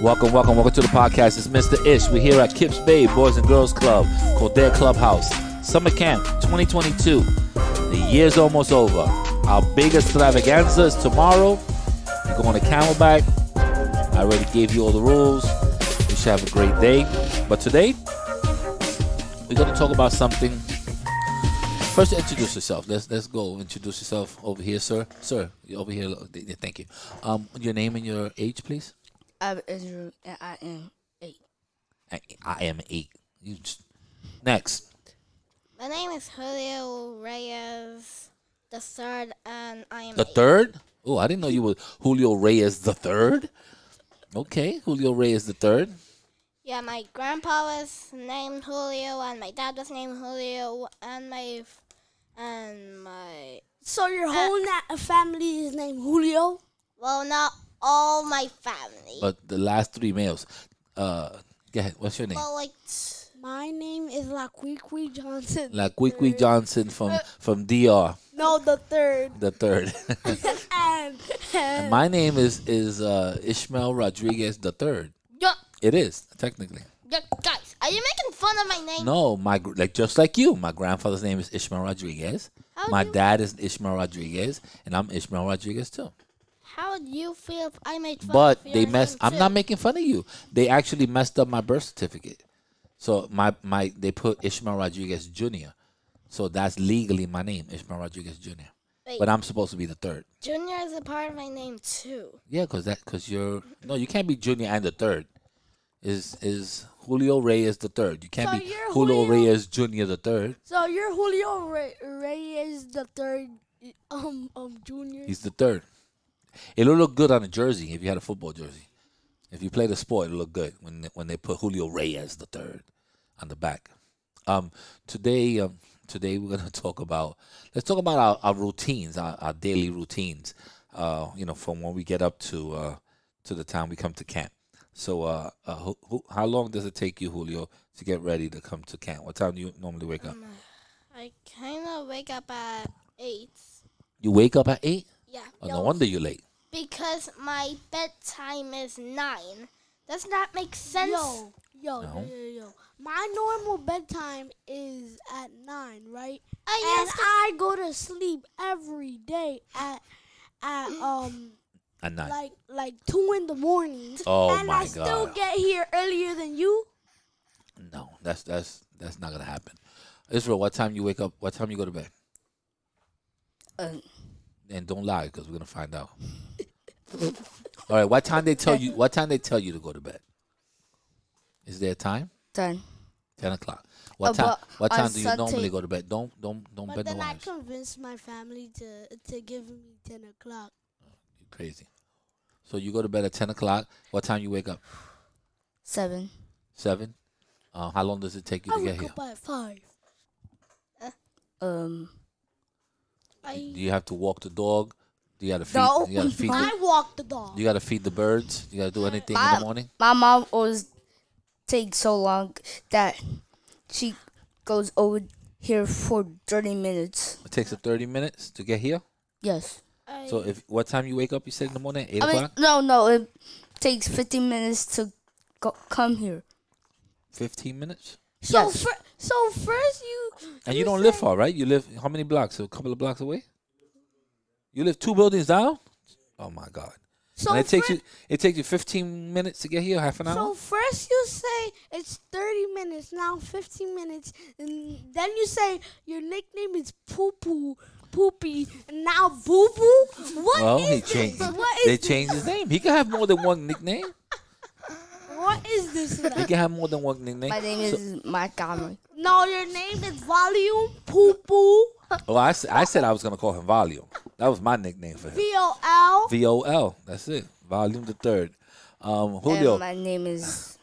Welcome, welcome, welcome to the podcast. It's Mr. Ish. We're here at Kips Bay Boys and Girls Club, Coudert Clubhouse. Summer Camp 2022. The year's almost over. Our big extravaganza is tomorrow. We're going to Camelback. I already gave you all the rules. You should have a great day. But today, we're going to talk about something. First, introduce yourself. Let's let's go. Introduce yourself over here, sir. Sir, over here. Thank you. Um, your name and your age, please. I'm Israel, and I am eight. I, I am eight. You just, next. My name is Julio Reyes the third, and I am The eight. third? Oh, I didn't know you were Julio Reyes the third. Okay, Julio Reyes the third. Yeah, my grandpa was named Julio, and my dad was named Julio, and my and my So your uh, whole na- family is named Julio? well, not all my family. But the last three males. Uh, go ahead. What's your name? well, like My name is Laquiqui Johnson. La Quiqui Johnson from from DR, no, the third. the third. And, and my name is is uh, Ishmael Rodriguez the third. yeah, It is technically. yeah, guys, are you making fun of my name? No, my like just like you. My grandfather's name is Ishmael Rodriguez. How My do you- dad is Ishmael Rodriguez, and I'm Ishmael Rodriguez too. How do you feel if I made fun But of your they messed. I'm not making fun of you. They actually messed up my birth certificate. So my my they put Ishmael Rodriguez Jr. So that's legally my name, Ishmael Rodriguez Jr. Wait, But I'm supposed to be the third. Junior is a part of my name too. Yeah, cause that cause you're no, you can't be Junior and the third. Is is Julio Reyes the third? You can't So be Julio Julio- Reyes Jr. the third. so you're Julio Re- Reyes the third, um, um, junior. He's the third. It'll look good on a jersey if you had a football jersey. If you play the sport, it'll look good when they, when they put Julio Reyes the third on the back. Um, today, um, today we're gonna talk about. Let's talk about our, our routines, our, our daily routines. Uh, you know, from when we get up to uh, to the time we come to camp. So, uh, uh who, who, how long does it take you, Julio, to get ready to come to camp? What time do you normally wake up? Um, I kind of wake up at eight. You wake up at eight. Yeah. Oh, no wonder you're late. Because my bedtime is nine. Does that make sense? Yo, yo, No. yo, yo, yo. My normal bedtime is at nine, right? I And used I go to sleep every day at at um At nine. like like two in the morning. Oh and my I still get here earlier than you. No, that's that's that's not gonna happen. Israel, what time you wake up? What time you go to bed? Um, And don't lie, because we're gonna find out. All right, what time they tell you? What time they tell you to go to bed? Is there a time? ten. Ten o'clock. What Uh, time? What time do you normally go to bed? Don't don't don't But bend the then I convinced my family to to give me ten o'clock. You're crazy. So you go to bed at ten o'clock. What time you wake up? Seven. Seven. Uh, how long does it take you I to get here? wake here? up at five. Um, Do you have to walk the dog? Do you gotta feed? No. You gotta feed. The, I walk the dog. you gotta feed the birds. You gotta do anything in the morning. my mom always takes so long that she goes over here for thirty minutes. It takes her thirty minutes to get here. Yes. I, So if what time you wake up? You said in the morning, eight I mean, o'clock. no, no. It takes fifteen minutes to go, come here. Fifteen minutes. So yes. fir- so first you And you, don't live far, right? You live how many blocks? A couple of blocks away. You live two buildings down. Oh my God! so and it takes you it takes you fifteen minutes to get here, half an hour. So first you say it's thirty minutes, now fifteen minutes, and then you say your nickname is Poo Poo, Poopy, and now Boo Boo. What well, is he changed. What They is changed his name. He can have more than one nickname. What is this? He now? can have more than one nickname. My name So- is Mike Cameron. No, your name is Volume Poo Poo oh, I, s- I said I was gonna call him Volume. That was my nickname for him. V O L. V O L. That's it. Volume the third. Um, Julio, And my name is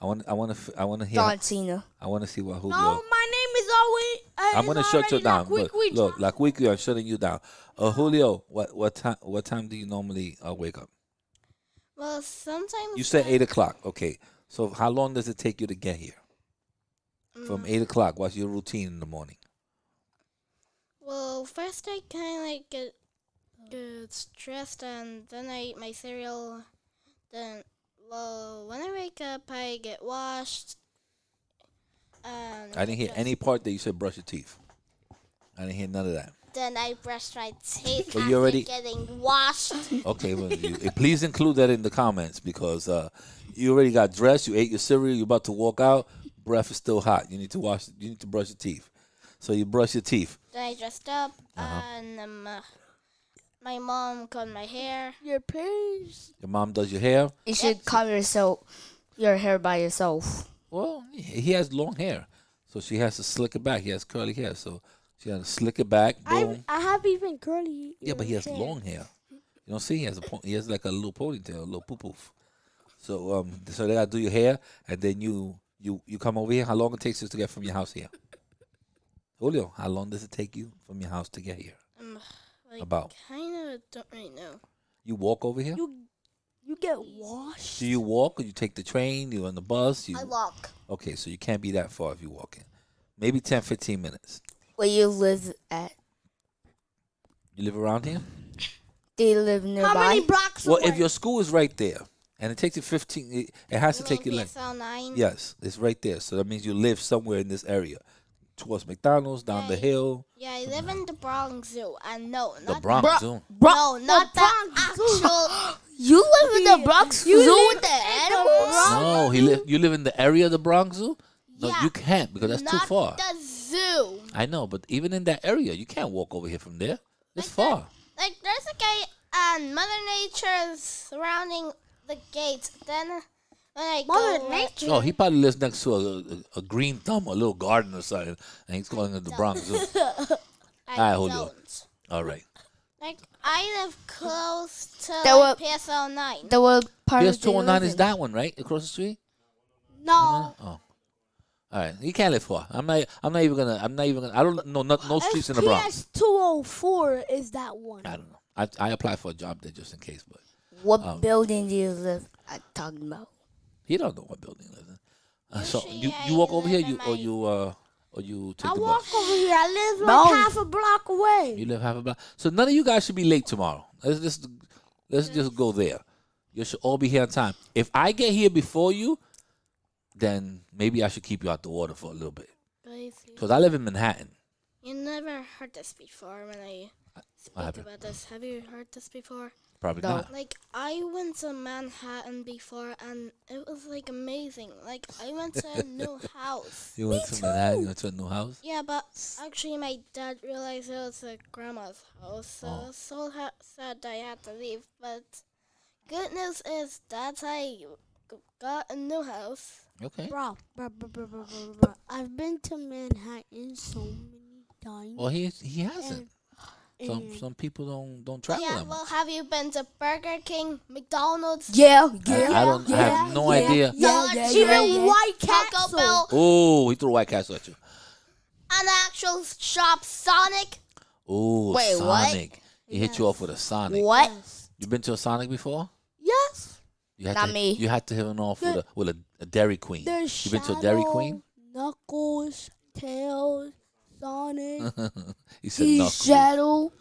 I want I want to I want to hear. Don Cena. I want to see what Julio. No, my name is always. Uh, I'm gonna shut you down. Laquiqui Look, look, Johnson. like weekly, I'm shutting you down. Uh, Julio, what what time what time do you normally uh, wake up? Well, sometimes You said eight o'clock. Okay, so how long does it take you to get here? From mm, eight o'clock, what's your routine in the morning? Well, first I kind of like get get stressed, and then I eat my cereal. Then, well, when I wake up, I get washed. I didn't hear any part that you said brush your teeth. I didn't hear none of that. Then I brush my teeth But after you already- getting washed. Okay, well, you, please include that in the comments because uh, you already got dressed. You ate your cereal. You're about to walk out. Breath is still hot. You need to wash. You need to brush your teeth. So you brush your teeth. then I dressed up, Uh-huh. and um, uh, my mom cut my hair. Your parents. Your mom does your hair. You should comb yourself, your hair by yourself. Well, he has long hair, so she has to slick it back. He has curly hair, so she has to slick it back. I Boom. I have even curly. Yeah, but he has hair. long hair. You don't see he has a po- he has like a little ponytail, a little poof poof. So um, so they gotta do your hair, and then you you you come over here. How long it takes you to get from your house here? Julio, how long does it take you from your house to get here? Um, like, About. kind of don't really know. You walk over here. You you get washed. Do you walk or you take the train? You on the bus? You I walk. okay? So you can't be that far if you're walking. Maybe 10, 15 minutes. Where you live at? You live around here? Do you live nearby? How many blocks Well, away? if your school is right there, and it takes you 15, it, it has to take you like nine. Yes, it's right there. So that means you live somewhere in this area, towards McDonald's, down the hill, Yeah, I live in the Bronx Zoo, and no, not the Bronx Bro- Zoo. no, not the, Bronx actual. You live in the Bronx You Zoo live with the in the animals? No, he live. You live in the area of the Bronx Zoo. No, Yeah. you can't because that's too not far. The zoo. I know, but even in that area, you can't walk over here from there. It's Like far. Like there's a gate, and Mother Nature is surrounding the gate. Then when I Mother go, Nature. Oh, he probably lives next to a, a, a green thumb, a little garden or something, and he's going to the Bronx Zoo. I Alright, hold on. don't. All right. Like I live close to That like, PSL nine. The what part PS do two you one nine is that one, right? Across the street. No. Oh. All right, you can't live far. I'm not. I'm not even gonna. I'm not even gonna. I don't know. No, no streets in the Bronx. PS two oh four is that one. I don't know. I I applied for a job there just in case, but What Um, building do you live at talking about? he don't know what building he lives in. Uh, so Usually you you walk over here, you or you uh or you take I the walk bus. over here. I live No. half a block away. You live half a block. So none of you guys should be late tomorrow. Let's just let's just go there. You should all be here on time. If I get here before you, then maybe I should keep you out the water for a little bit. Cause I live in Manhattan. You never heard this before when I speak about this. Have you heard this before? Probably No. not. Like I went to Manhattan before and it was like amazing. Like I went to a new house. You went to Manhattan. You went to a new house. Yeah, but actually my dad realized it was a grandma's house, so Oh. So ha- sad I had to leave. But good news is that I got a new house. Okay. Bro, bro, bro, bro, bro, bro, bro. I've been to Manhattan so many times. Well, he he hasn't. Some and some people don't don't travel yeah, well, have you been to Burger King, McDonald's, Yeah, I, yeah. I don't. I have no yeah. idea. Yeah, yeah, even yeah, yeah. White Taco Castle. Bell, Oh, he threw White Castle at you. an actual shop, Sonic? Oh, Wait, what? Sonic. He hit you off with a Sonic. What? Yes. You been to a Sonic before? Yes. You had Not to, me. You had to hit him off with a with a, a Dairy Queen. There's You been to a Dairy Queen? Knuckles, Tails, Sonic. he said He's Knuckles. shadow.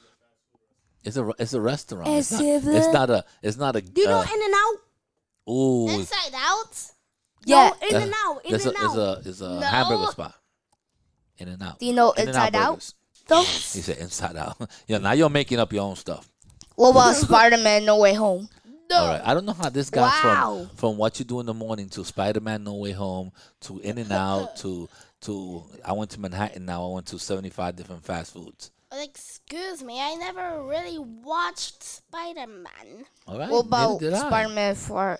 It's a it's a restaurant. It's not, it's not a it's not a. Do you know uh, In and Out? ooh, Inside Out? Yeah. No, In and Out. In it's a and it's Out. a it's a No. hamburger spot. In and out. Do you know In-N-Out Inside Out? burgers. Though. He said inside out. yeah, now you're making up your own stuff. What about Spider-Man No Way Home? All right. I don't know how this got Wow. from from what you do in the morning to Spider Man No Way Home to In and Out to to I went to Manhattan now. I went to seventy five different fast foods. Excuse me, I never really watched Spider Man. All right. What about did I. Spider-Man Far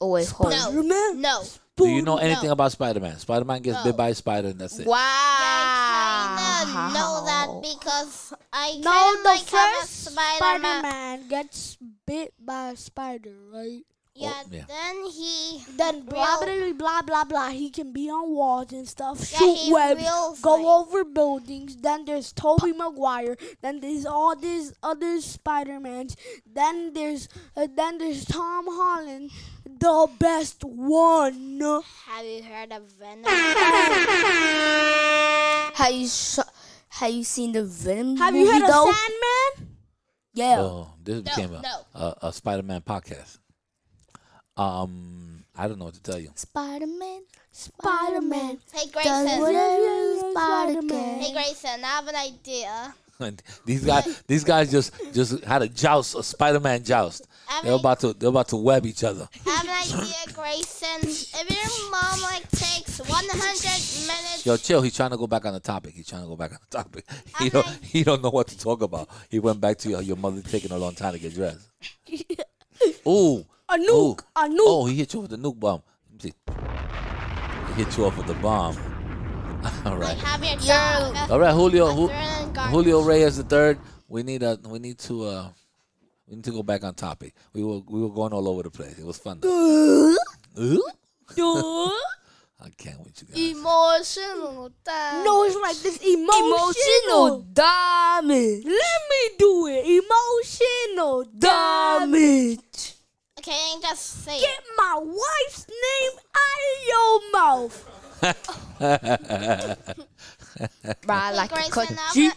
Away Home? No. Remember? No. Do you know anything No. about Spider Man? Spider Man gets No. bit by a spider and that's it. Wow. I kinda know that because I No, kinda the like have a first Spider-Man. Spider-Man gets bit by a spider, right? Yeah, Oh, yeah. then he Then blah Real- blah blah blah blah. He can be on walls and stuff, Yeah, shoot he webs, real go fight. over buildings. Then there's Tobey Maguire. Then there's all these other Spider-Mans. Then there's uh, then there's Tom Holland, the best one. have you heard of Venom? Have you sh- have you seen the Venom Have movie you heard though? of Sandman? yeah. Oh, this became a, no. a, a Spider Man podcast. Um, I don't know what to tell you. Spider Man. Spider Man. Hey Grayson. whatever Spider Man. Hey Grayson, I have an idea. these guys, these guys just just had a joust, a Spider-Man joust. I They're about to they're about to web each other. I have an idea, Grayson. If your mom like takes 100 minutes, Yo, chill. He's trying to go back on the topic. He's trying to go back on the topic. He I'm don't not- he don't know what to talk about. He went back to your, your mother taking a long time to get dressed. Ooh. A nuke. Ooh. A nuke. Oh, he hit you with the nuke bomb. Let me see. He hit you off with the bomb. All like right. have your dog. All right, Julio. Ju- Julio Reyes the third. We need a. We need to. uh We need to go back on topic. We were we were going all over the place. It was fun. Though. I can't with you guys. Emotional damage. No, it's like this emotional. Emotional damage. Let me do it. Emotional damage. Okay, and just say Get my wife's name out of your mouth. Bruh, I like a Grayson, cut I'm Jeep.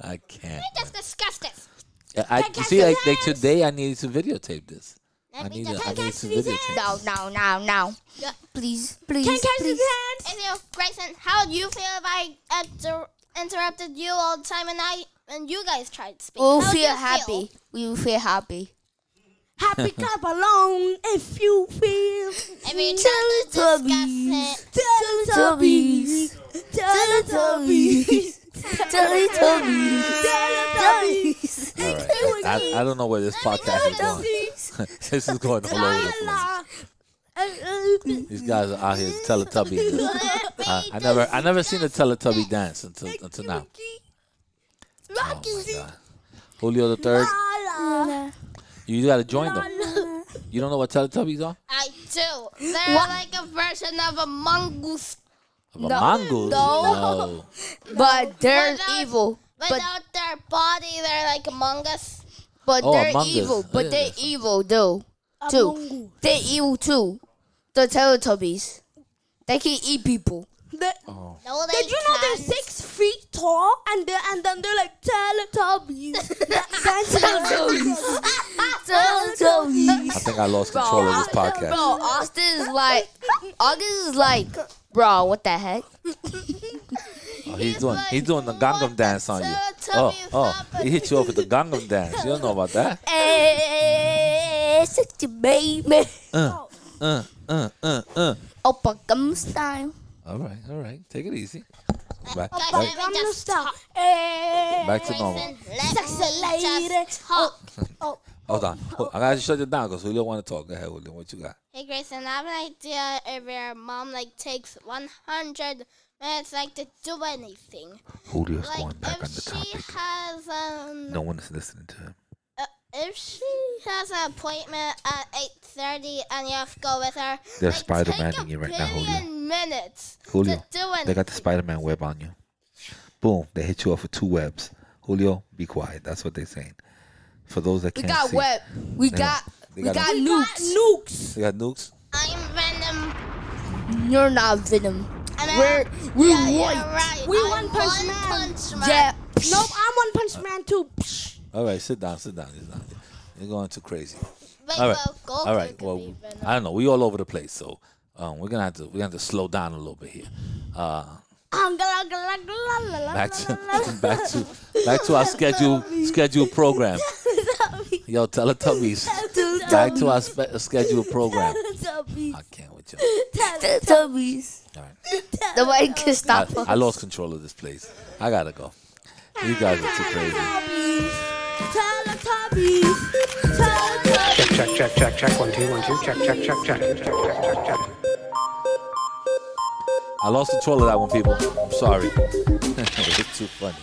I can't. gonna just discuss this. Yeah, uh, I, you see, I, like today I needed to videotape this. I Let me need to, I need to catch these videotape. No, no, no, no. Yeah. Please, please, Can catch please. his hands. Hey, yo, Grayson, how do you feel if I inter- interrupted you all the time and I and you guys tried to speak? We'll How do feel happy. We will feel happy. Happy clap along if you feel. If you try to discuss it, Teletubbies. Teletubbies. Teletubbies. Teletubbies. All right. I, I don't know where this podcast is going. this is going all over the place. place. These guys are out here Teletubby. Uh, I never, I never seen a Teletubby dance until until now. Oh my god. Julio the third, you got to join them. You don't know what Teletubbies are? I do. They're like a version of a mongoose Of a mongoose? No. But they're Without- evil. But without their body. They're like Among Us. but Oh, they're Among Us. evil. But Yeah, they're that's- evil though. Too. They're evil too. The Teletubbies. They can eat people. Oh. No, they Did you know they're six feet tall and they and then they're like Teletubbies? Teletubbies. Teletubbies. I think I lost control of this podcast. Bro, Austin is like, August is like, bro, what the heck? Oh, he's doing, he's doing the Gangnam dance on you. Oh, oh, he hit you off with the Gangnam dance. You don't know about that? Hey, sexy baby. Uh, uh, uh, uh, uh. Oppa Gangnam style. All right, all right. Take it easy. Back, back, let me Gangnam just Style. Eh. back to normal. Grayson, let Sexy me lady. Hold on. I gotta shut you down because Julio want to talk. Go ahead, Julio. What you got? Hey Grayson, I have an idea if your mom like takes 100 minutes like to do anything. Julio's Like if she has um one is listening to him. uh, if she has an appointment at 8:30 and you have to go with her, They're like, Spider-Man-ing take a you right now, Julio. Billion minutes Julio, to do anything. They got the Spider-Man web on you. Boom! They hit you off with two webs. Julio, be quiet. That's what they're saying. For those that We can't got see, web. We They got, they we got got a- nukes. Nukes. they got nukes. I'm Venom. You're not Venom. And We're, we're yeah, you're white. right. We I'm One Punch One Man. Punch Man. Yeah. Nope, I'm One Punch Man too. All right, sit down, sit down, sit down. You're going too crazy. Wait, all right, well, all right. Well. I don't know. We all over the place, so um, we're gonna have to we're gonna have to slow down a little bit here. Uh, Um, back to la, la. back to back to our schedule schedule program. Yo, Teletubbies. Back to our spe- scheduled program. I can't with you. Teletubbies. All right. Nobody can I, stop us. I lost control of this place. I gotta go. You guys are too crazy. Teletubbies. Teletubbies. Check, check, check, check. One, two, one, two. Check, check, check, check. Check, check, check, check. I lost control of that one, people. I'm sorry. it's too funny.